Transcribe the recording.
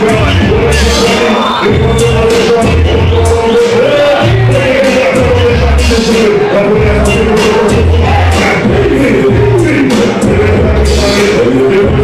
Go.